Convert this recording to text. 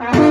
Bye.